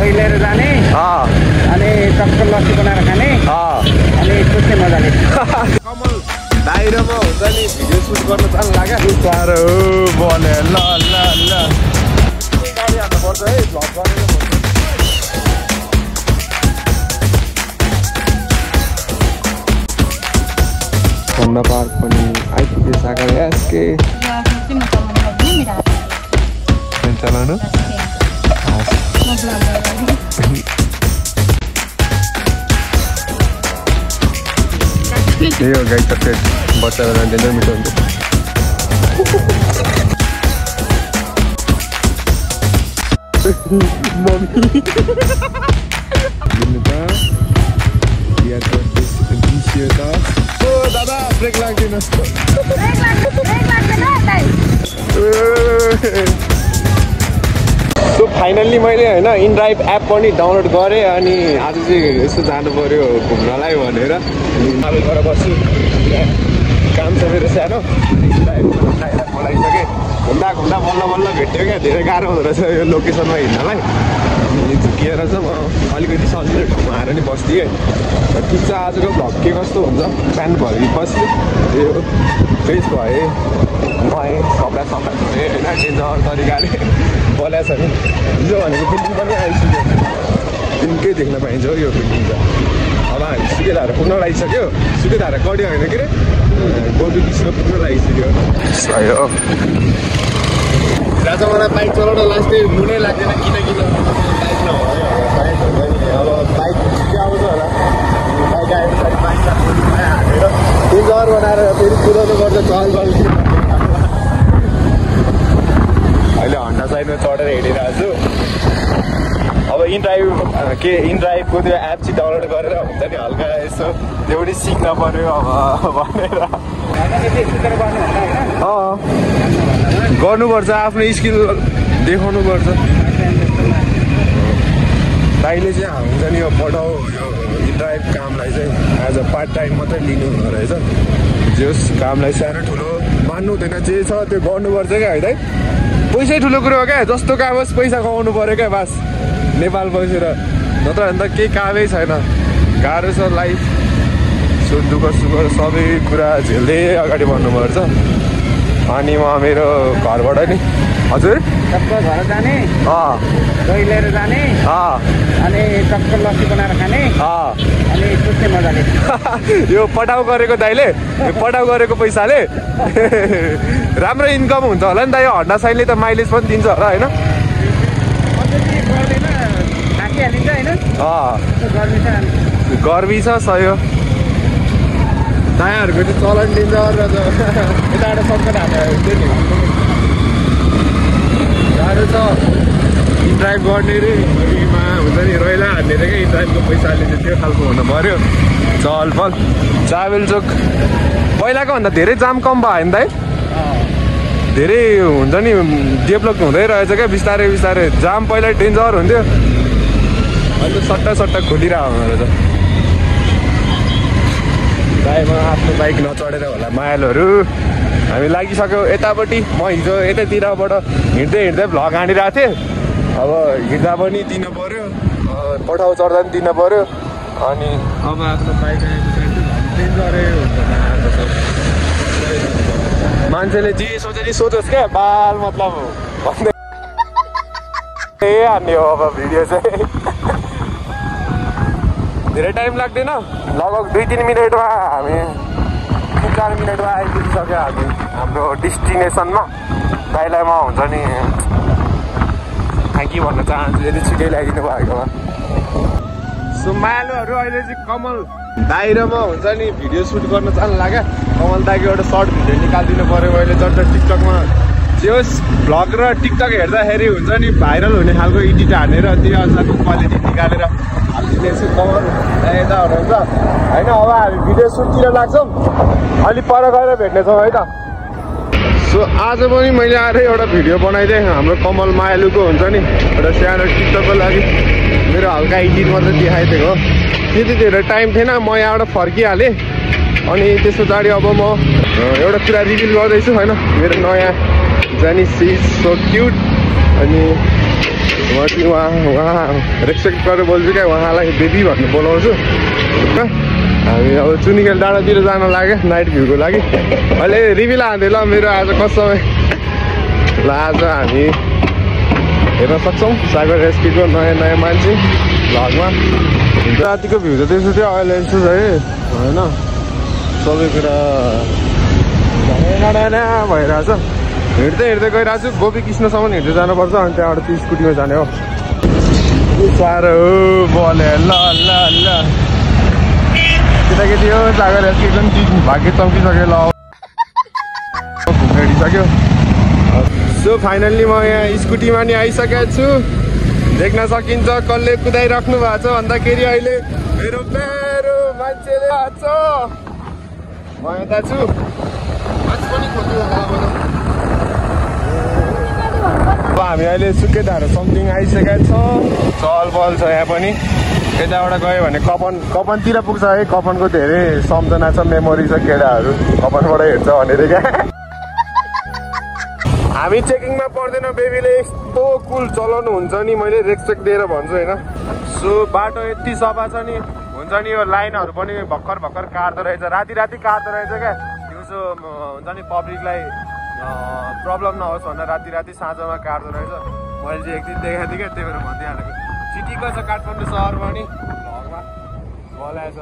दही लिएर जाने। अँ। अनि टक्क लस्सी बनाएर खाने। अँ। अनि सुत्ने मजाले कमल बाहिरमा हुन्छ नि भिडियो सुट गर्न चाहनु लाग्यो। साह्रो बने ल ल ल। गाडी हाल्नुपर्छ है भ्लग गरेर खण्ड पार्क पनि आइपुग्यो सागर एसके चलाउनु त्यही हो गाई चक्लेट बच्चा बेला डेन्जर मिठो हुन्छ मम्मी ओ दादा ब्रेक लाग्दैन सो फाइनल्ली मैले होइन इनड्राइभ एप पनि डाउनलोड गरेँ अनि आज चाहिँ यसो जानु पऱ्यो घुम्नलाई भनेर। बस्छु मेरो सानो बोलाइसकेँ घुम्दा घुम्दा बल्ल बल्ल भेट्यो क्या धेरै गाह्रो हुँदो रहेछ यो लोकेसनमा हिँड्नलाई अनि झुकिएर चाहिँ म अलिकति सजिलो ठाउँमा आएर नि बस्दिएँ र ठिक छ आजको भ्लग के कस्तो हुन्छ बिहान भएपछि यो फ्रेस भएँ नुहाएँ कपडा सफा धोएँ होइन डेन्जर तरिकाले बोलाएको छ नि हिजो भनेको फिल्म पनि आइसक्यो फिल्मकै देख्न पाइन्छ हो यो फिल्म त अब हामी सुकेधारा पुग्न लागिसक्यो सुकेधारा कड्यो होइन के अरे गोरु कृष्ण पुग्न लागिसक्यो राजा मलाई बाइक चलाउन लास्टै मुनै लाग्दैन किन किन बाइक नभयो। अब बाइक आउँछ होला बाइक आयो पछाडि बाइक हालेर डेन्जर बनाएर फेरि कुदाउनु पर्छ चल चल अहिले हन्डा साइडमा चढेर हिँडिरहेको छु। अब इन ड्राइभ के इन ड्राइभको त्यो एप चाहिँ डाउनलोड गरेर हुन्छ नि हल्का यसो त्यो पनि सिक्न पऱ्यो अब भनेर। गर्नुपर्छ आफ्नो स्किल देखाउनुपर्छ। दाइले चाहिँ हुन्छ नि यो पठाउ यो ड्राइभ कामलाई चाहिँ एज अ पार्ट टाइम मात्रै लिनु हुँदो रहेछ। जस कामलाई सानो ठुलो मान्नु हुँदैन जे छ त्यो गर्नुपर्छ क्या है दाइ? पैसै ठुलो कुरो हो क्या? जस्तो काम होस् पैसा कमाउनु पऱ्यो क्या बास। नेपाल बसेर। नत्र भने त केही कामै छैन। गाह्रो छ लाइफ सुख दुःख सुख सबै कुरा झेल्दै अगाडि बढ्नुपर्छ। अनि म मेरो घरबाट नि हजुर? टक्क घर जाने अँ। दही लिएर जाने अँ। अनि टक्क लस्सी बनाएर खाने अँ। अनि सुत्ने मजाले। यो पटाउ गरेको दाइले यो पटाउ गरेको पैसाले राम्रो इन्कम हुन्छ होला नि त यो हन्डा साइडले त माइलेज पनि दिन्छ होला होइन? गर्मी छ सयो। दायाँहरूको चाहिँ चलन दिन्छ र यताबाट सर्कट नि। गाह्रो छ। इन्ड्राइभ गर्ने रे। घरिमा हुन्छ नि रोइला हान्ने रे क्या इन्ड्राइभको पैसाले चाहिँ त्यो खालको हुनु पऱ्यो चल पल। ट्राभल चोक। पहिलाको भन्दा धेरै जाम कम भयो नि त धेरै हुन्छ नि डेभलप हुँदै रहेछ क्या बिस्तारै बिस्तारै। जाम पहिला डेन्जर हुन्थ्यो। अहिले सट्टा सट्टा खोलिरहेको हुँदो रहेछ। बाइकमा आफ्नो बाइक नचढेर होला माइलहरू हामी लागिसक्यो यतापट्टि। म हिजो यतैतिरबाट हिँड्दै हिँड्दै भ्लग हानिरहेको थिएँ। अब हिँड्दा पनि दिन पऱ्यो पठाउ चढ्दा पनि दिन पऱ्यो अनि अब आफ्नो मान्छेले जे सोचे नि सोचोस् क्या बाल मतलब ए हान्ने हो अब भिडियो चाहिँ। धेरै टाइम लाग्दैन लगभग दुई तिन मिनटमा हामी चार मिनटमा आइपुगिसक्यो हामी हाम्रो डेस्टिनेसनमा दाइलाई म हुन्छ नि। थ्याङ्क यू भन्न चाहन्छु यदि छिटै ल्याइदिनु भएकोमा। सो मायालुहरू अहिले चाहिँ कमल बाहिरमा हुन्छ नि भिडियो सुट गर्न चाहनु लाग्यो। कमल दाइको एउटा सर्ट भिडियो निकालिदिनु पऱ्यो मैले चट्ट टिकटकमा। होस् भ्लग र टिकटक हेर्दाखेरि हुन्छ नि भाइरल हुने खालको एडिट हानेर त्यही अनुसारको क्वालिटी निकालेर होइन अब हामी भिडियो सुटतिर लाग्छौँ। अलिक पर गएर भेट्नेछौँ है त। सो आज पनि मैले आएर एउटा भिडियो बनाइदिएँ। हाम्रो कमल मायालुको हुन्छ नि एउटा सानो टिकटकको लागि। मेरो हल्का एडिट मात्रै देखाइदिएको हो। त्यति धेरै टाइम थिएन म यहाँबाट फर्किहालेँ। अनि त्यस पछाडि अब म एउटा कुरा रिभिल गर्दैछु होइन? मेरो नयाँ जानी सी सो क्युट अनि म चाहिँ उहाँ उहाँ रेस्पेक्ट गरेर बोल्छु क्या उहाँलाई बेबी भन्नु बोलाउँछु। हामी अब चुनिखेल डाँडातिर जान लाग्यो नाइट भ्यूको लागि। अहिले रिभिल हान्थ्यो ल मेरो आज कसमै ल आज हामी हेर्न सक्छौँ सागर एसपीको नयाँ नयाँ मान्छे भ्लगमा रातिको भ्यू त त्यस्तो थियो अहिले यस्तो छ है होइन? सबै कुरा भइरहेछ। हिँड्दै हिँड्दै गइरहेको छु। गोपी कृष्णसम्म हिँड्दै जानुपर्छ अनि त्यहाँबाट त्यो स्कुटीमा जाने हो। साह्रो बले ल ल ल। केटाकेटी हो सागर एसकेको पनि दिन भाग्य चम्किसक्यो ल। घुमिसक्यो सो फाइनल्ली म यहाँ स्कुटीमा नि आइसकेको छु। देख्न सकिन्छ कसले कुदाइराख्नु भएको छ। भन्दाखेरि अहिले मेरो मेरो मान्छेले आएको छ। म यता छु मान्छे पनि खोज्नु होला अब हामी अहिले सुकेदाहरू समथिङ आइसकेका छौँ। चहल पहल छ यहाँ पनि। यताबाट गयो भने कपन कपनतिर पुग्छ है। कपनको धेरै सम्झना छ मेमोरी छ केटाहरू। कपनबाट हेर्छ भनेर क्या। हामी चेकिङमा पर्दैन बेबीले यस्तो कुल चलाउनु हुन्छ नि। मैले रेस्पेक्ट दिएर भन्छु होइन। सो बाटो यति सफा छ नि। हुन्छ नि यो लाइनहरू पनि भर्खर भर्खर काट्दो रहेछ। राति राति काट्दो रहेछ क्या। दिउँसो हुन्छ नि पब्लिकलाई प्रब्लम नहोस् भनेर राति राति साँझमा काट्दो रहेछ। मैले चाहिँ एक दिन देखाएको थिएँ क्या त्यही भएर भनिदिइहालेको। सिटीको छ? काठमाडौँ सहरमा नि बोलाएछ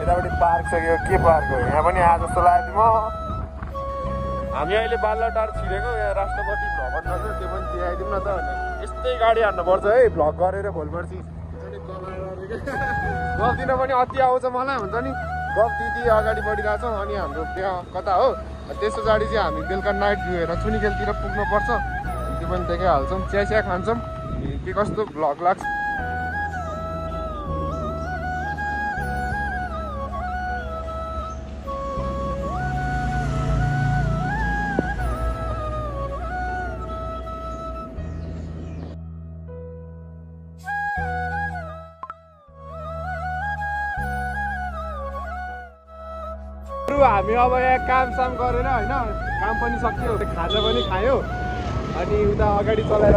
यतापट्टि पार्क छ यो के पार्क हो? यहाँ पनि आज जस्तो लाग्यो म हामी अहिले बालटार छिरेको यहाँ राष्ट्रपति भवनमा छ त्यो पनि आइदिउँ न त यस्तै गाडी हान्नुपर्छ है भ्लग गरेर भोलिपर्सि गफ दिन पनि अति आउँछ मलाई हुन्छ नि। दिदी अगाडि बढिरहेको छौँ अनि हाम्रो त्यहाँ कता हो? त्यस पछाडि चाहिँ हामी बेलुका नाइट भ्यू हेरेर चुनिखेलतिर पुग्नुपर्छ। त्यो पनि देखाइहाल्छौँ चिया चिया खान्छौँ। के कस्तो भ्लग लाग्छ। हामी अब यहाँ कामसाम गरेर होइन? काम पनि सक्यो खाजा पनि खायो। अनि उता अगाडि चलाएर।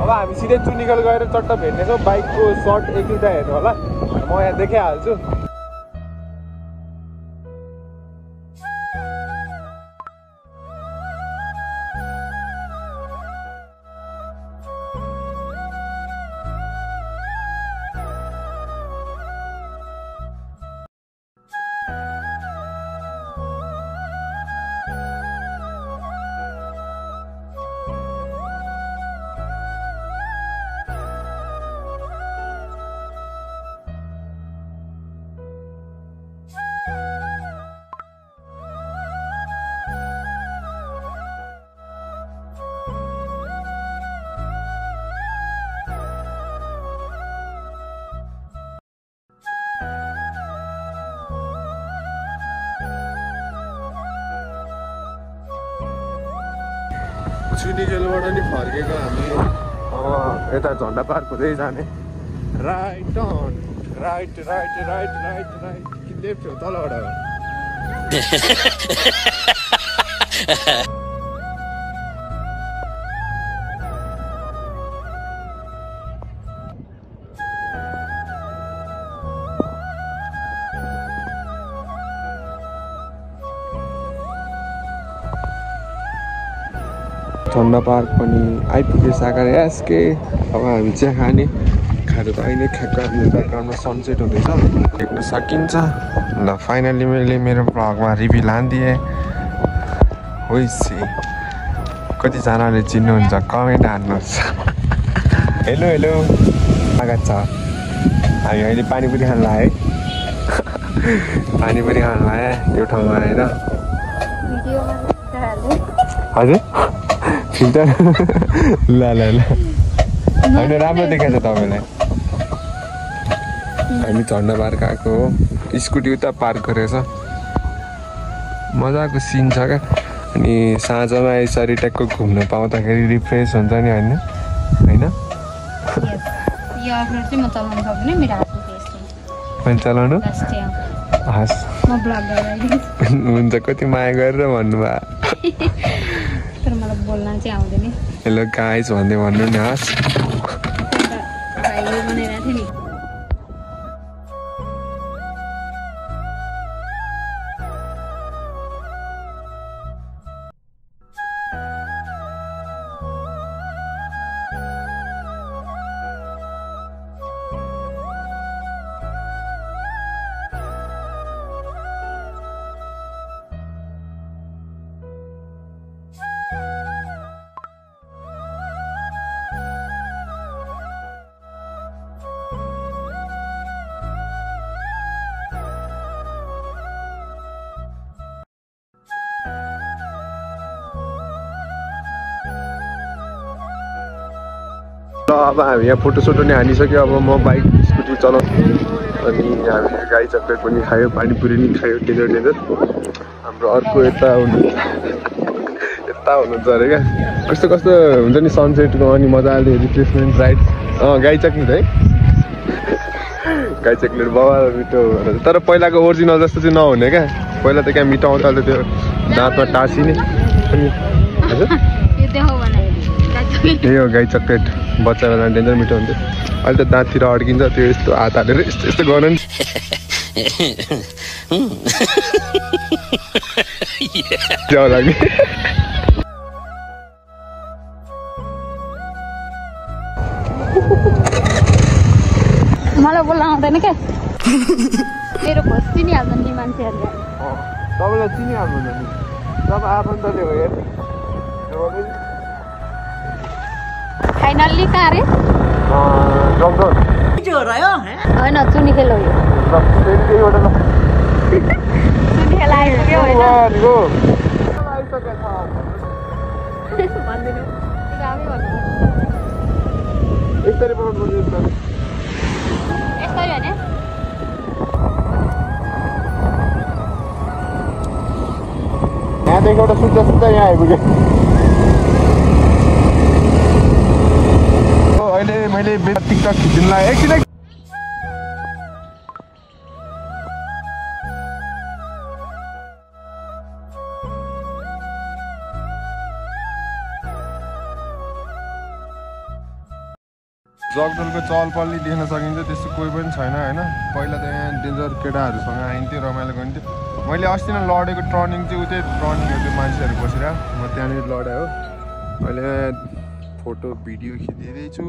अब हामी सिधै चुनिकल गएर चट्ट भेट्नेछौँ। बाइकको सर्ट एक दुईवटा हेर्नु होला। म यहाँ देखाइहाल्छु चुनिखेलबाट नि फर्केको हामी। अब यता झन्डा पार्क हुँदै जाने। Right turn right right right right right कि लेफ्ट हो तलबाट। झन्डा पार्क पनि आइपुगे सागर एसके अब हामी चिया खाने खाजा त अहिले हाम्रो ब्याकग्राउन्डमा सनसेट हुँदैछ। देख्न सकिन्छ। ल फाइनली मैले मेरो भ्लगमा रिभ्यू लानिदिएँ। होइसे कतिजनाले चिन्नुहुन्छ कमेन्ट हान्नुहोस् हेलो हेलो स्वागत छ। हामी अहिले पानीपुरी खान लाग्यो पानीपुरी खान लाग्यो त्यो ठाउँमा होइन हजुर? फिल्टर ल ल ल। होइन राम्रो देखाएको छ तपाईँलाई। हामी झन्डा पार्क आएको हो। स्कुटी उता पार्क गरेको छ मजाको सिन छ क्या। अनि साँझमा यसरी ट्याक्क घुम्न पाउँदाखेरि रिफ्रेस हुन्छ नि होइन? होइन? चलाउनु हस्। हुन्छ कति माया गरेर भन्नुभयो। मलाई बोल्न चाहिँ आउँदैन हेलो गाइस भन्दै भन्नु नि हस्। ल अब हामी यहाँ फोटोसोटो नि हानिसक्यो। अब म बाइक स्कुटी चलाउँछु अनि हामी गाई चक्लेट पनि खायो पानीपुरी नि खायो डेजर डेजर हाम्रो अर्को यता हुनु यता हुनुहुन्छ अरे क्या। कस्तो कस्तो हुन्छ नि सनसेटको अनि मजाले रिफ्रेसमेन्ट राइड अँ गाई चक्लेट है। गाई चक्लेट बाबा मिठो तर पहिलाको ओरिजिनल जस्तो चाहिँ नहुने क्या। पहिला त क्या मिठो आउँछ त्यो दाँतमा टाँसिने। अनि त्यही हो गाई चक्लेट बच्चा बेला डेन्जर मिठो हुन्थ्यो। अहिले त दाँततिर अड्किन्छ त्यो यस्तो हात हालेर यस्तो यस्तो गर्नु नि। त्यो लागि मलाई बोल्न आउँदैन क्या? मेरो खोस्टी नि हाल्छ नि मान्छेहरूले। तपाईँलाई चिनिहाल्नु नि जब आफन्तले हो हेर्ने फाइनल्ली कहाँ अरे होइन चुनी खेल हो चुनी खेल आइपुग्यो होइन। यसरी भने यहाँदेखि एउटा सुत्दा सुत्दा यहाँ आइपुग्यो अहिले मैले टिकटक लाग्यो एकछिन एक- जगडलको चहल पहल देख्न सकिन्छ त्यस्तो कोही पनि छैन होइन? पहिला त यहाँ डेन्जर केटाहरूसँग आइन्थ्यो रमाइलो गरिन्थ्यो मैले अस्ति नै लडेको टर्निङ चाहिँ उतै टर्निङ हो त्यो मान्छेहरू बसेर म त्यहाँनिर लडेँ हो अहिले फोटो भिडियो खिचिदिँदैछु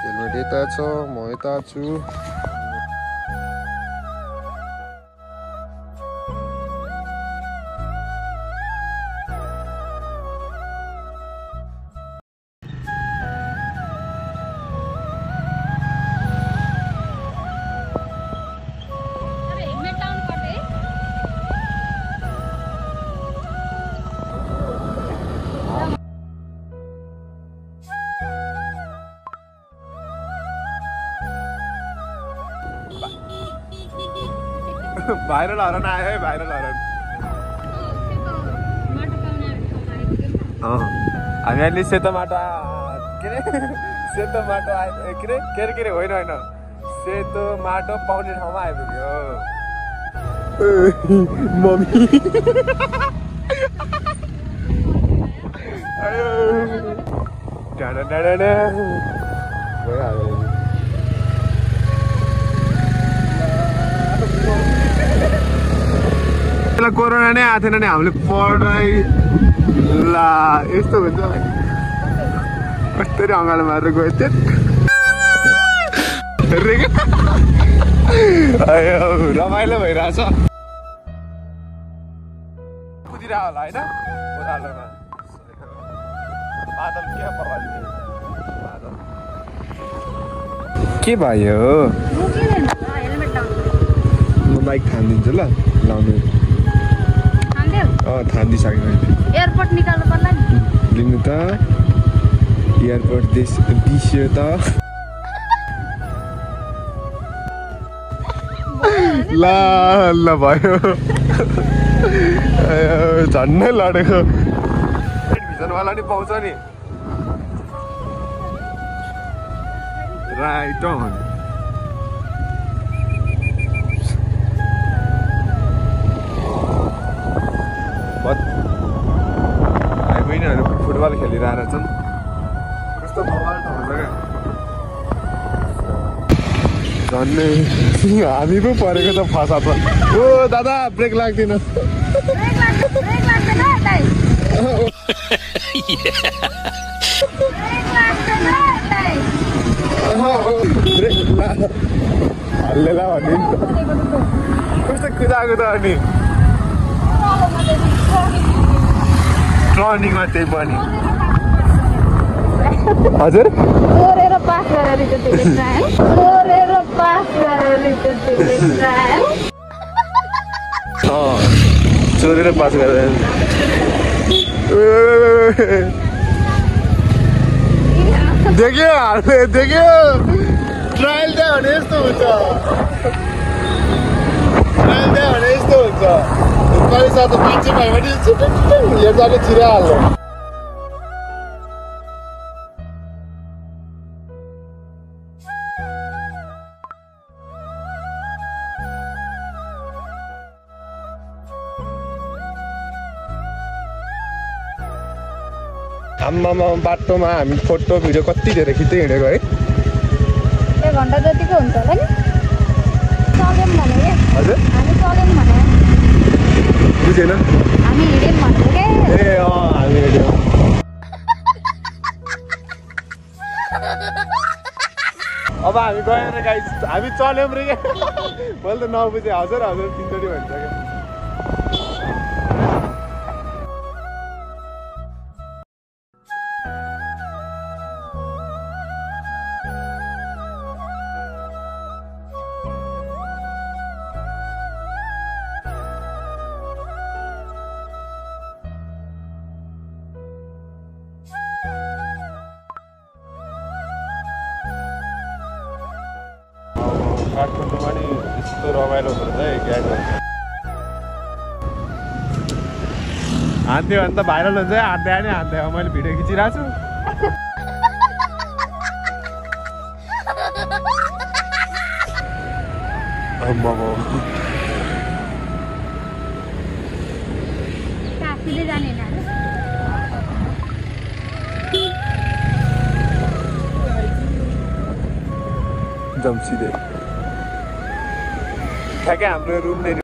हेलमेट यता छ म यता छु। भाइरल हरन आयो है भाइरल हरन हामी अहिले सेतो माटो के अरे सेतो माटो ए, के अरे के अरे के अरे होइन होइन सेतो माटो पाउने ठाउँमा आइपुग्यो मम्मी। आयो डाँडा डाँडा। भइहाल्यो नि। आएको थिएन नि हामीले पढाइ ला यस्तो हुन्छ कस्तरी अँगालो मारेर गयो त्यो। रमाइलो भइरहेछ। कुदिरह होला होइन? ओह्रालोमा बादल के पऱ्यो बादल। के भयो? म बाइक थामिदिन्छु ल लाउनु। थामिदिइसकेँ मैले एयरपोर्ट निकाल्नु पर्ला नि? लिनु त। एयरपोर्ट दिस दिस्यो त। ल ल भयो। झन्नै लडेको। भिजनवाला नि पाउँछ नि। राइट झन्डै हामी पो परेको त फसा ओ दादा ब्रेक लाग्दैन। हल्लेला भन्ने कस्तो कुदाएको त अनि टर्निङमा त्यही पनि हजुर। चोरेर पास गरेर देख्यो हामीले देख्यो ट्रायल दियो भने यस्तो हुन्छ ट्रायल दियो भने यस्तो हुन्छ कहिले त मान्छे भयो भने हेर्दा छिराइहाल्छ आम्मामा बाटोमा हामी फोटो भिडियो कति धेरै खिच्दै हिँडेको है एक घन्टा जतिको हुन्छ होला नि चल्यौँ भने क्या हजुर हामी चल्यौँ भने बुझेन हामी हिँड्यौँ भनेको क्या ए अँ हामी हिँड्यौँ अब हामी गएर गाई हामी चल्यौँ रे क्या मैले त नबुझेँ हजुर हजुर तिनचोटि भन्छ क्या हान्थ्यो भने त भाइरल हुन्छ है हान्थ्यो नि हान्थ्यो मैले भिडियो खिचिरहेको छु अम्मामा काशीले जाने होइन जम्सिँदै ठ्याक्कै हाम्रो रुम